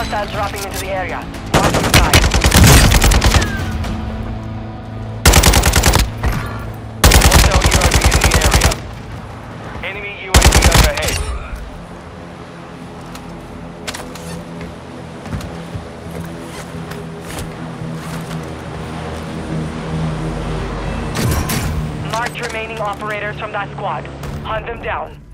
Hostiles dropping into the area. Side. In the area. Enemy UAV overhead. Remaining operators from that squad. Hunt them down.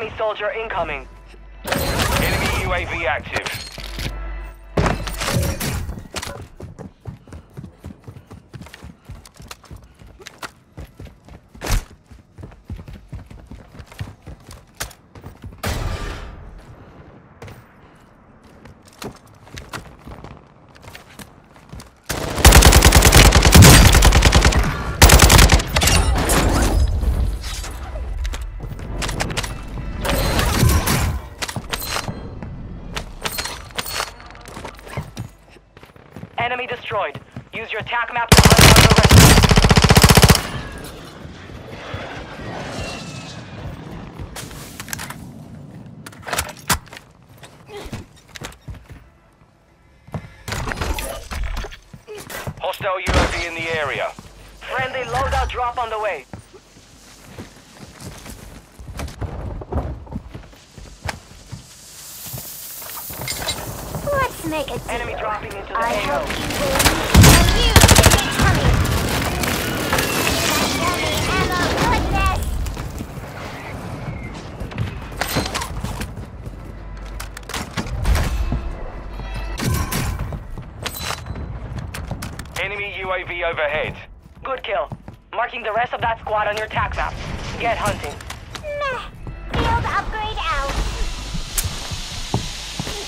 Enemy soldier incoming. Enemy UAV active. Use your attack map to hunt down the rest. Hostile UAV in the area. Friendly loadout drop on the way. Let's make a deal. Enemy dropping into the I AO. UAV overhead. Good kill. Marking the rest of that squad on your attack map. Get hunting. Meh. Field upgrade out.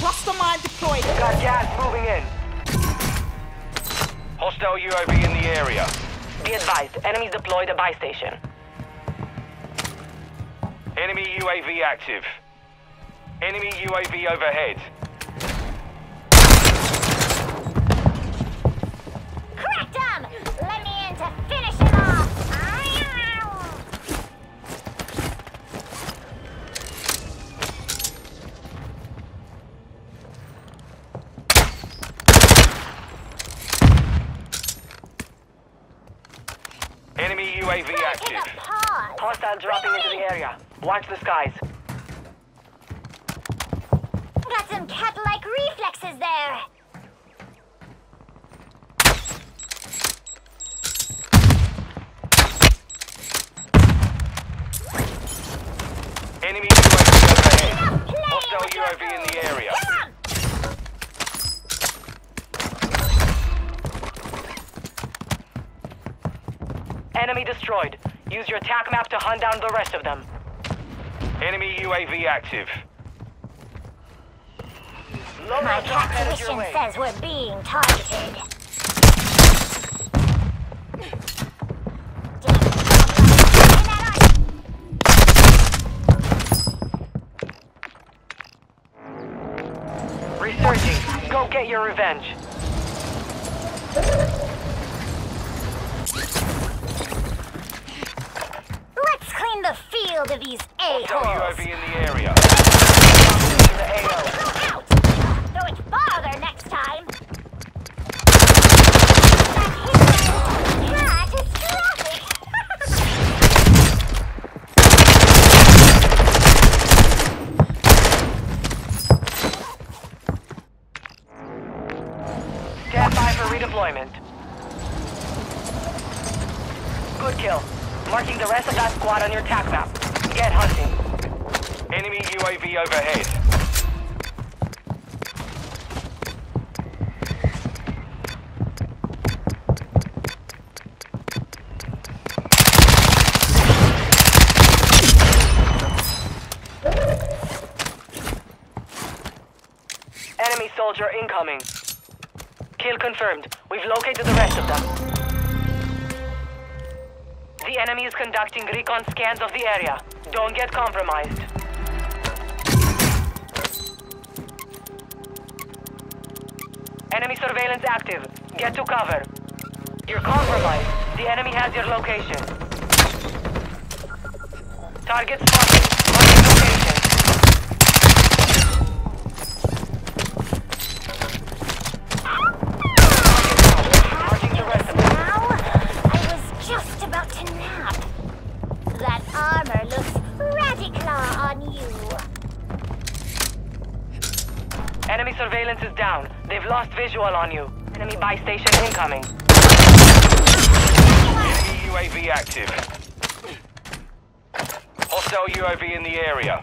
Cluster mine deployed. Got gas moving in. Hostile UAV in the area. Be advised, enemies deployed a buy station. Enemy UAV active. Enemy UAV overhead. UAV active. pause. Hostile dropping into the area. Watch the skies. Got some cat-like reflexes there. Enemy UAV overhead. Enough playing Hostile with your UAV in the food. area. Come on. Enemy destroyed. Use your attack map to hunt down the rest of them. Enemy UAV active. Loadout My drop headed your intuition way. says we're being targeted. Resurging. Go get your revenge. The field of these Hostile a-holes. UAV in the area. UAV overhead. Enemy soldier incoming. Kill confirmed. We've located the rest of them. The enemy is conducting recon scans of the area. Don't get compromised. Enemy surveillance active. Get to cover. You're compromised. The enemy has your location. Target spotted. Marking location. Marking the rest of them. Now, I was just about to nap. That armor looks radical on you. Enemy surveillance is down. They've lost visual on you. Enemy buy station incoming. Enemy UAV active. Hostile UAV in the area.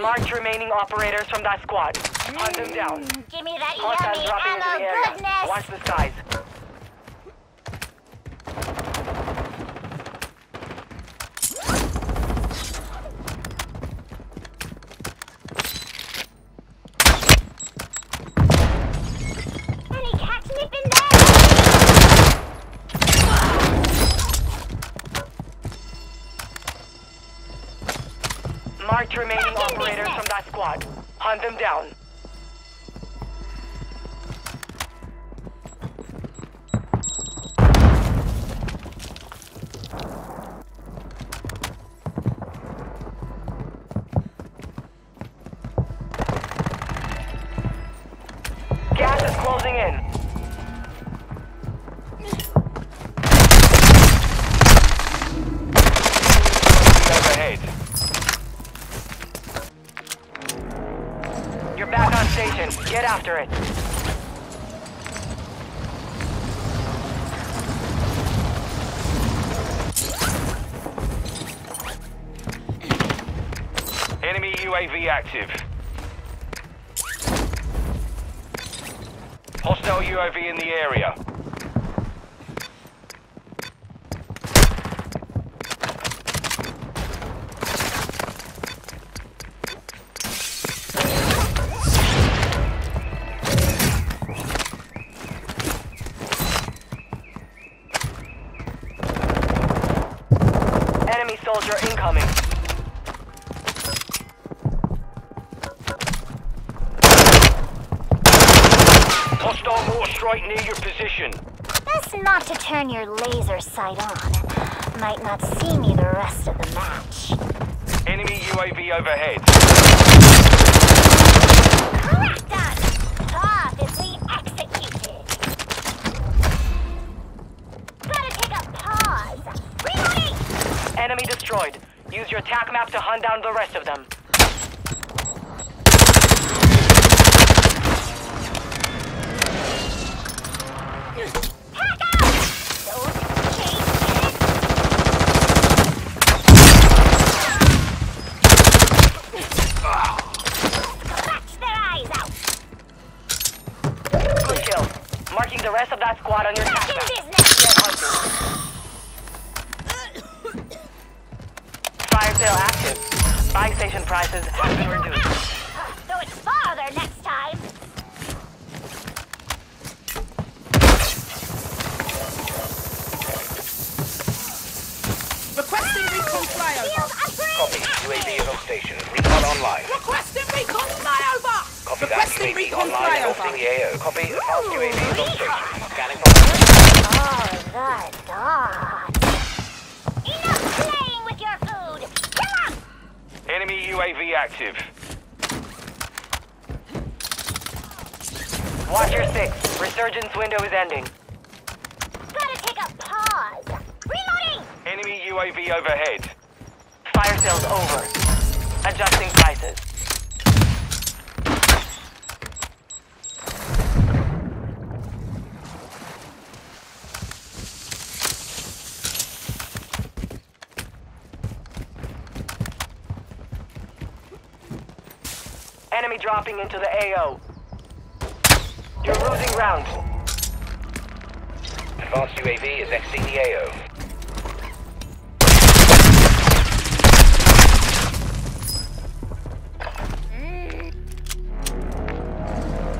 Marked remaining operators from that squad. Hunt them down. Give me that Hostiles yummy dropping into the ammo area. goodness. Watch the skies. Any catnip in there? Marked remaining operators from that squad. Hunt them down. Back on station. Get after it. Enemy UAV active. Hostile UAV in the area. Not to turn your laser sight on. Might not see me the rest of the match. Enemy UAV overhead. Crackdown! Prophecy ah, executed. Gotta take a pause. Reloading! Enemy destroyed. Use your attack map to hunt down the rest of them. Pack out! Don't chase it! Scratch their eyes out! Good kill. Marking the rest of that squad on your Back TAC in map. business! Get. Fire sale active. Buy station prices have been reduced. Uh, Throw it farther next time! Requesting recon flyover. Shield upgrade! Copy. UAV is on station. Recon online. Requesting recon flyover. Copy that. Requesting recon flyover. hosting the AO. Copy. Fast UAV is on station. Scanning for Oh, the dogs. Enough playing with your food! Kill 'em! Enemy UAV active. Watch your six. Resurgence window is ending. Gotta take a pause. Reloading! Enemy UAV overhead. Fire sale's over. Adjusting prices. Enemy dropping into the AO. You're losing round. Advanced UAV is exiting the AO.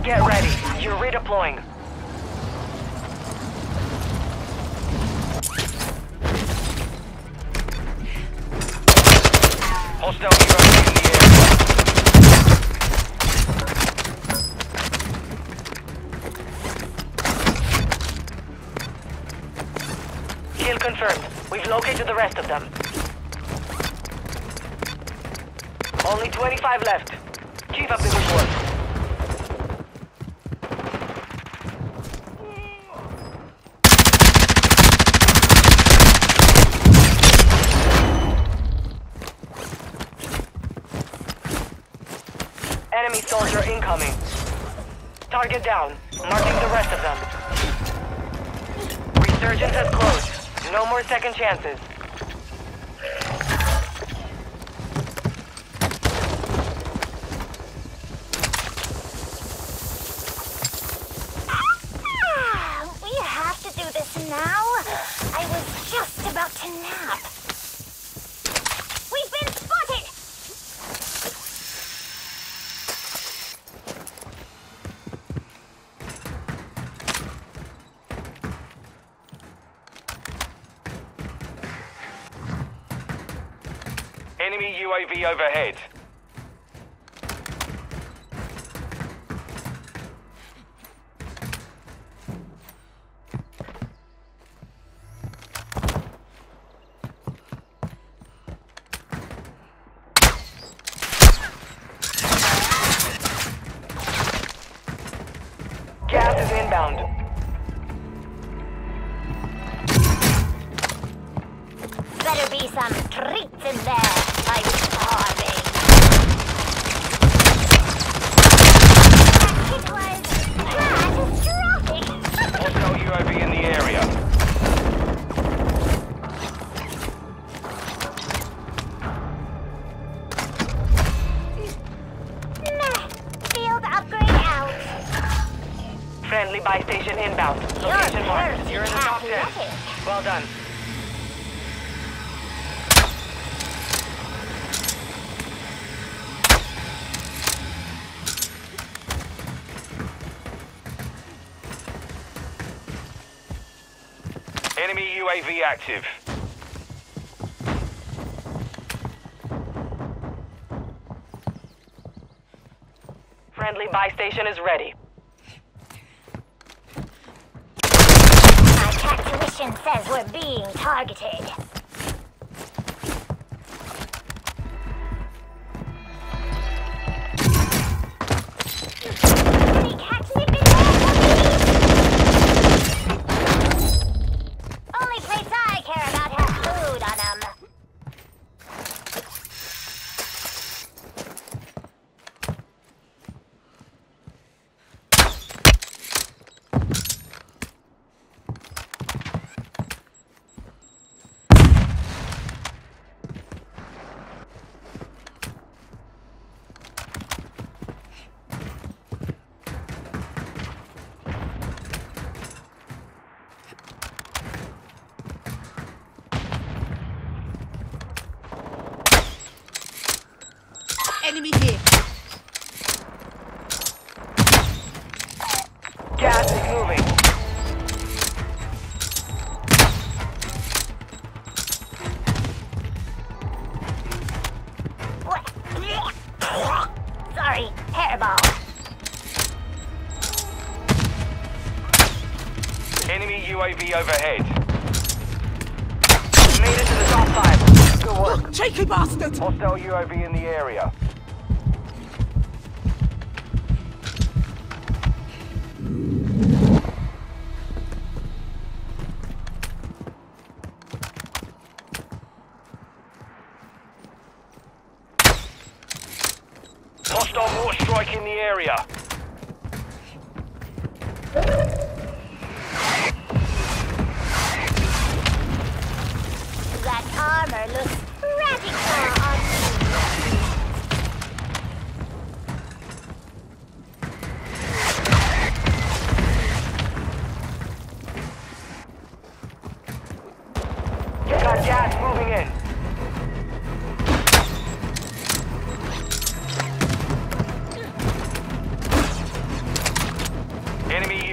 Get ready. You're redeploying. Hostile UAV confirmed. We've located the rest of them. Only 25 left. Keep up the good work. Enemy soldier incoming. Target down. Marking the rest of them. Resurgence has closed. No more second chances. Ah, we have to do this now. I was just about to nap. We've been spotted! Enemy UAV overhead. Enemy UAV active. Friendly buy station is ready. My tactician says we're being targeted. Gas moving. Sorry, hairball. Enemy UAV overhead. Made it to the top five. Good work. Cheeky bastard! Hostile UAV in the area. Hostile mortar strike in the area. That armor looks radical on me. Got gas moving in.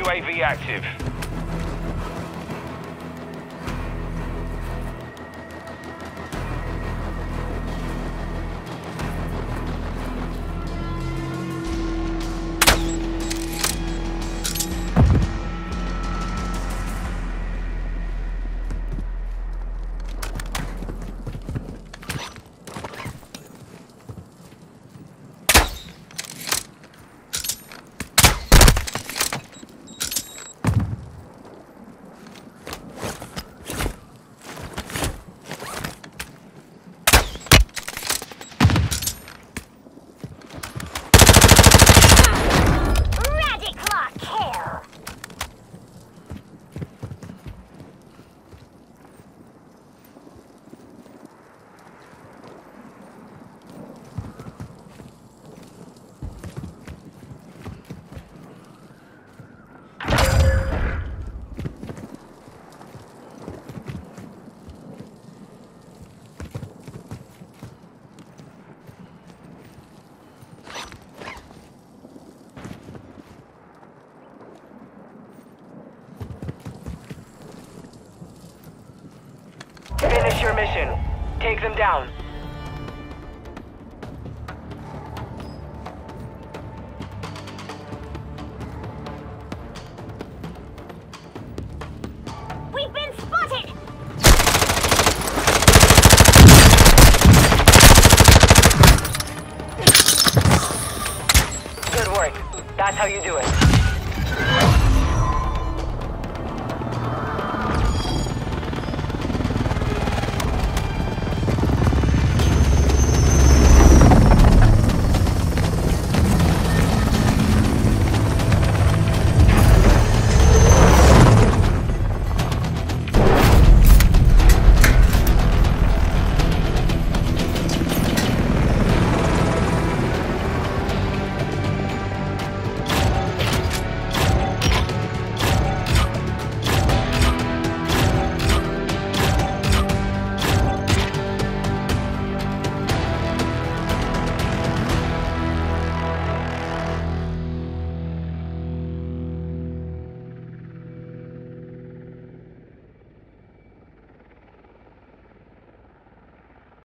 UAV active. Mission. Take them down. We've been spotted! Good work. That's how you do it.